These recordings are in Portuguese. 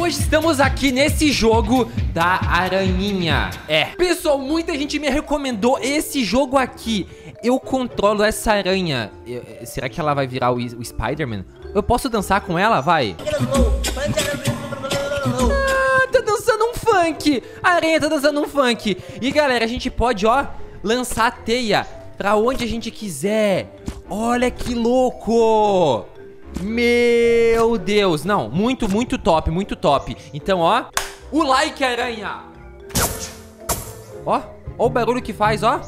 Hoje estamos aqui nesse jogo da aranhinha. É. Pessoal, muita gente me recomendou esse jogo aqui. Eu controlo essa aranha. Eu- eh, será que ela vai virar o, o Spider-Man? Eu posso dançar com ela? Vai. Ah, tá dançando um funk. A aranha tá dançando um funk. E galera, a gente pode, ó, lançar a teia pra onde a gente quiser. Olha que louco. Meu Deus. Não, muito, muito top, muito top. Então, ó, o like, aranha. Ó, ó o barulho que faz, ó.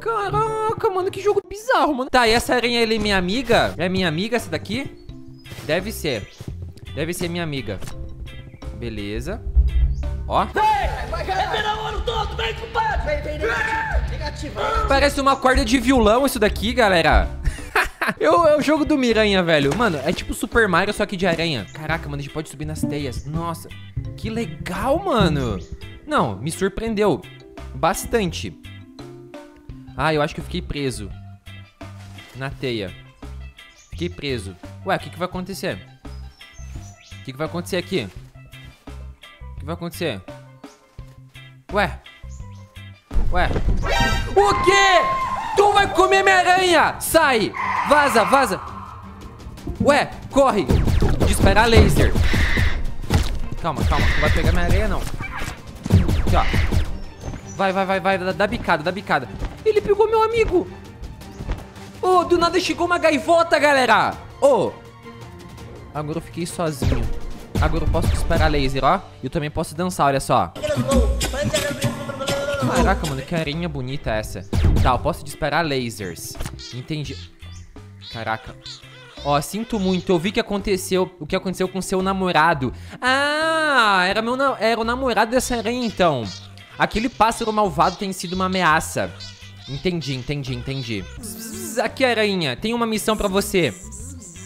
Caraca, mano, que jogo bizarro, mano. Tá, e essa aranha, ele é minha amiga? É minha amiga essa daqui? Deve ser. Deve ser minha amiga. Beleza. Ó. Parece uma corda de violão isso daqui, galera. Eu- é o jogo do Miranha, velho. Mano, é tipo Super Mario, só que de aranha. Caraca, mano, a gente pode subir nas teias. Nossa, que legal, mano. Não, me surpreendeu bastante. Ah, eu acho que eu fiquei preso. Na teia. Fiquei preso. Ué, o que, que vai acontecer? O que, que vai acontecer aqui? O que vai acontecer? Ué? Ué? O quê? Tu vai comer minha aranha! Sai! Vaza, vaza! Ué, corre! Dispara laser. Calma, calma, não vai pegar minha aranha não. Aqui, ó. Vai, vai, vai, vai, dá, bicada, dá bicada. Ele pegou meu amigo! Ô, do nada chegou uma gaivota, galera! Ô! Agora eu fiquei sozinho. Agora eu posso disparar laser, ó. E eu também posso dançar, olha só. Caraca, mano, que arinha bonita essa. Tá, eu posso disparar lasers. Entendi. Caraca. Ó, sinto muito, eu vi que aconteceu, o que aconteceu com seu namorado. Ah, era, meu, era o namorado dessa aranha, então. Aquele pássaro malvado tem sido uma ameaça. Entendi, entendi, entendi. Aqui, aranha, tem uma missão pra você.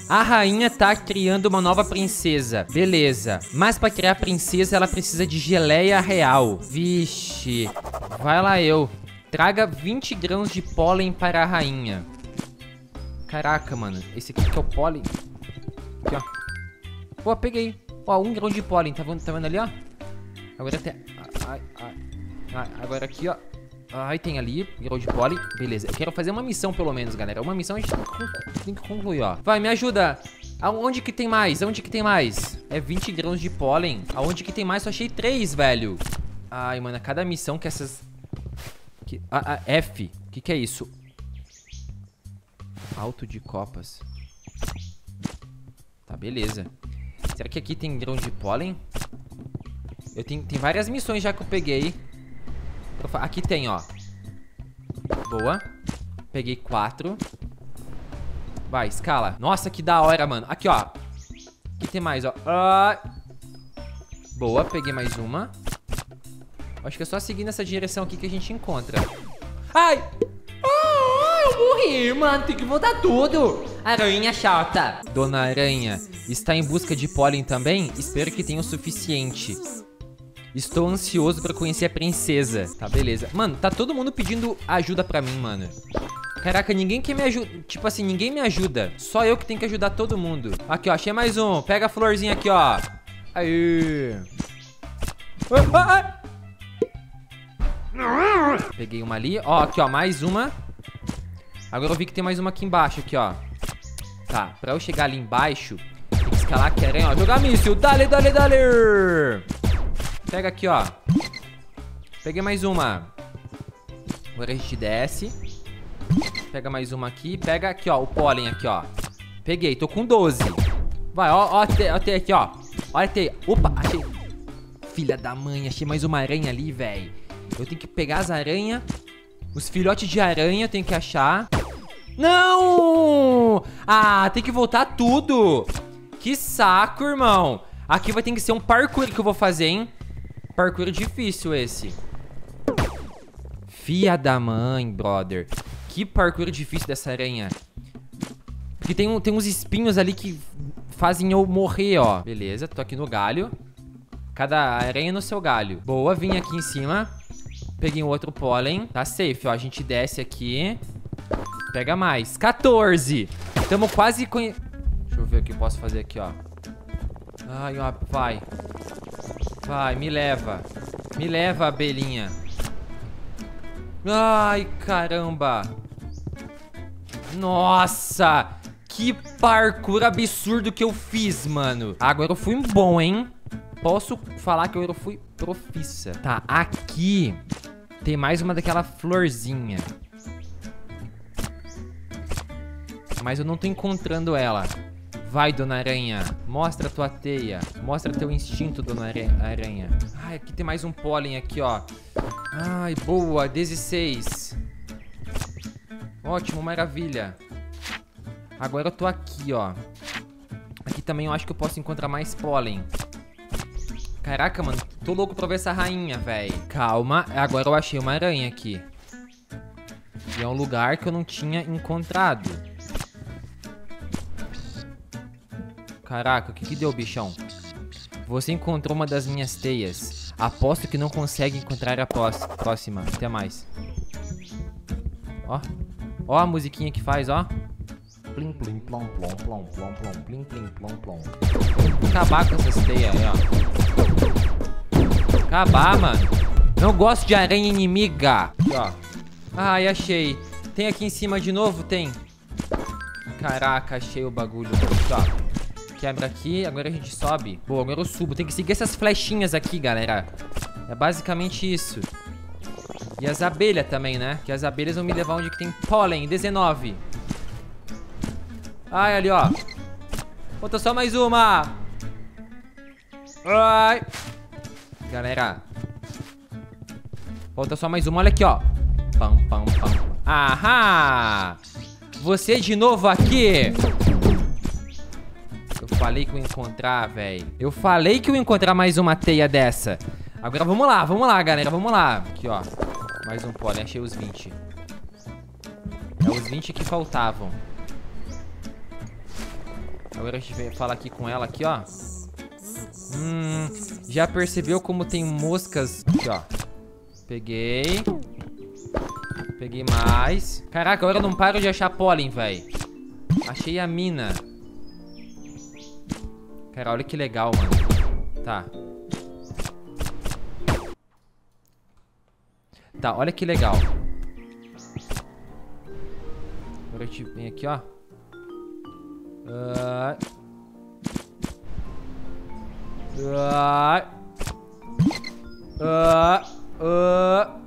A rainha tá criando uma nova princesa. Beleza. Mas pra criar a princesa, ela precisa de geleia real. Vixe. Vai lá eu. Traga 20 grãos de pólen para a rainha. Caraca, mano. Esse aqui que é o pólen. Aqui, ó. Pô, peguei. Ó, um grão de pólen. Tá vendo, tá vendo ali, ó? Agora tem... Ai, ai, ai, agora aqui, ó. Ai, tem ali, grão de pólen. Beleza, eu quero fazer uma missão pelo menos, galera. Uma missão a gente tem que, concluir, ó. Vai, me ajuda. Aonde que tem mais? Aonde que tem mais? É 20 grãos de pólen. Aonde que tem mais? Só achei 3, velho. Ai, mano, a cada missão que essas... Que... Ah, ah, F. O que que é isso? Alto de copas. Tá, beleza. Será que aqui tem grão de pólen? Eu tenho, tem várias missões já que eu peguei. Aqui tem, ó. Boa. Peguei quatro. Vai, escala. Nossa, que da hora, mano. Aqui, ó. Aqui tem mais, ó. Ah. Boa, peguei mais uma. Acho que é só seguir nessa direção aqui que a gente encontra. Ai! Morri, mano. Tem que voltar tudo. Aranha chata. Dona Aranha, está em busca de pólen também? Espero que tenha o suficiente. Estou ansioso pra conhecer a princesa. Tá, beleza. Mano, tá todo mundo pedindo ajuda pra mim, mano. Caraca, ninguém quer me ajuda. Tipo assim, ninguém me ajuda. Só eu que tenho que ajudar todo mundo. Aqui, ó, achei mais um. Pega a florzinha aqui, ó. Aí. Ah, ah, ah. Peguei uma ali. Ó, aqui, ó, mais uma. Agora eu vi que tem mais uma aqui embaixo, aqui, ó. Tá, pra eu chegar ali embaixo, tem que escalar aqui, aranha, ó. Jogar míssil. Dale, dale, dale. Pega aqui, ó. Peguei mais uma. Agora a gente desce. Pega mais uma aqui. Pega aqui, ó, o pólen aqui, ó. Peguei, tô com 12. Vai, ó, ó, tem, ó, tem aqui, ó. Olha, tem. Opa, achei. Filha da mãe, achei mais uma aranha ali, velho. Eu tenho que pegar as aranhas. Os filhotes de aranha eu tenho que achar. Não! Ah, tem que voltar tudo. Que saco, irmão. Aqui vai ter que ser um parkour que eu vou fazer, hein? Parkour difícil esse. Fia da mãe, brother. Que parkour difícil dessa aranha. Porque tem, um, tem uns espinhos ali que fazem eu morrer, ó. Beleza, tô aqui no galho. Cada aranha no seu galho. Boa, vim aqui em cima. Peguei um outro pólen. Tá safe, ó. A gente desce aqui. Pega mais. 14. Tamo quase conhe... Deixa eu ver o que eu posso fazer aqui, ó. Ai, ó, vai. Vai, me leva. Me leva, abelhinha. Ai, caramba. Nossa! Que parkour absurdo que eu fiz, mano. Agora eu fui bom, hein? Posso falar que eu fui profissa. Tá, aqui tem mais uma daquela florzinha. Mas eu não tô encontrando ela. Vai, Dona Aranha. Mostra tua teia. Mostra teu instinto, Dona Aranha. Ai, aqui tem mais um pólen aqui, ó. Ai, boa. 16. Ótimo, maravilha. Agora eu tô aqui, ó. Aqui também eu acho que eu posso encontrar mais pólen. Caraca, mano. Tô louco pra ver essa rainha, velho. Calma. Agora eu achei uma aranha aqui. E é um lugar que eu não tinha encontrado. Caraca, o que que deu, bichão? Você encontrou uma das minhas teias. Aposto que não consegue encontrar a próxima. Até mais. Ó. Ó a musiquinha que faz, ó. Plim, plim, plom, plom, plom, plom, plom, plim, plim, plom, plom. Acabar com essas teias aí, ó. Acabar, mano. Não gosto de aranha inimiga. Aqui, ó. Ai, achei. Tem aqui em cima de novo? Tem. Caraca, achei o bagulho. Aqui, ó. Quebra aqui, agora a gente sobe. Boa, agora eu subo. Tem que seguir essas flechinhas aqui, galera. É basicamente isso. E as abelhas também, né? Que as abelhas vão me levar onde que tem pólen. 19. Ai, ali, ó. Falta só mais uma. Ai. Galera. Falta só mais uma. Olha aqui, ó. Pam, pam, pam. Ahá. Você de novo aqui. Falei que eu ia encontrar, velho. Eu falei que eu ia encontrar mais uma teia dessa. Agora vamos lá, vamos lá, galera. Vamos lá. Aqui, ó. Mais um pólen. Achei os 20. É os 20 que faltavam. Agora a gente vai falar aqui com ela aqui, ó. Hum, já percebeu como tem moscas? Aqui, ó. Peguei. Peguei mais. Caraca, agora eu não paro de achar pólen, velho. Achei a mina. Cara, olha que legal, mano. Tá. Tá, olha que legal. Agora a gente vem aqui, ó. Uh... Uh... Uh...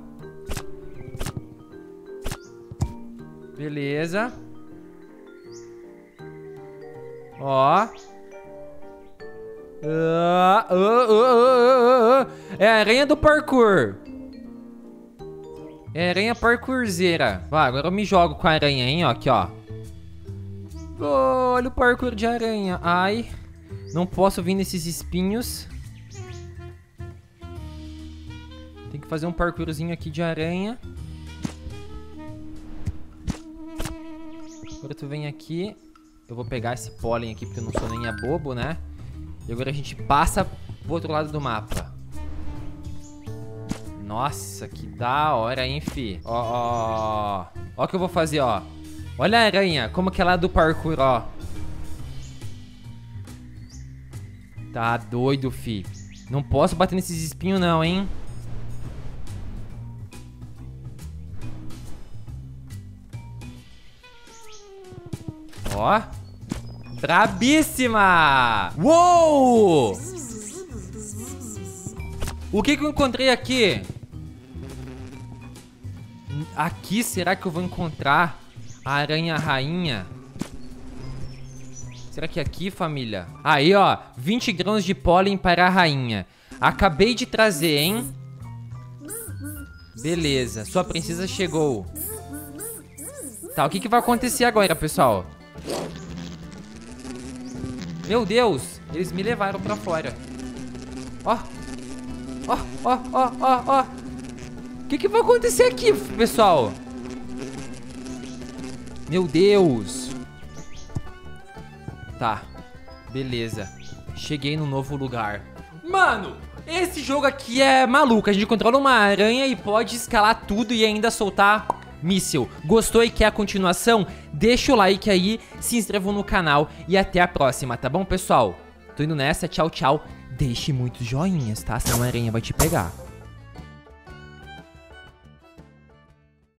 Beleza. Ó. Uh, uh, uh, é a aranha do parkour. É a aranha parkourzeira. Vai, agora eu me jogo com a aranha, hein? Ó, aqui, ó. Olha o parkour de aranha. Ai, não posso vir nesses espinhos. Tem que fazer um parkourzinho aqui de aranha. Agora tu vem aqui. Eu vou pegar esse pólen aqui porque eu não sou nem a bobo, né? E agora a gente passa pro outro lado do mapa. Nossa, que da hora, hein, fi? Ó, ó, ó. o que eu vou fazer, ó. Olha a aranha, como que ela é do parkour, ó. Tá doido, fi. Não posso bater nesses espinhos não, hein. Ó. Brabíssima! Uou! O que que eu encontrei aqui? Aqui, será que eu vou encontrar a aranha rainha? Será que é aqui, família? Aí, ó, 20 grãos de pólen para a rainha. Acabei de trazer, hein? Beleza, sua princesa chegou. Tá, o que, que vai acontecer agora, pessoal? Meu Deus, eles me levaram pra fora. Ó. Ó, ó, ó, ó, ó. O que, que vai acontecer aqui, pessoal? Meu Deus. Tá. Beleza. Cheguei no novo lugar. Mano, esse jogo aqui é maluco. A gente controla uma aranha e pode escalar tudo e ainda soltar míssil. Gostou e quer a continuação? Deixa o like aí, se inscrevam no canal e até a próxima, tá bom, pessoal? Tô indo nessa, tchau, tchau. Deixe muitos joinhas, tá? Senão a aranha vai te pegar.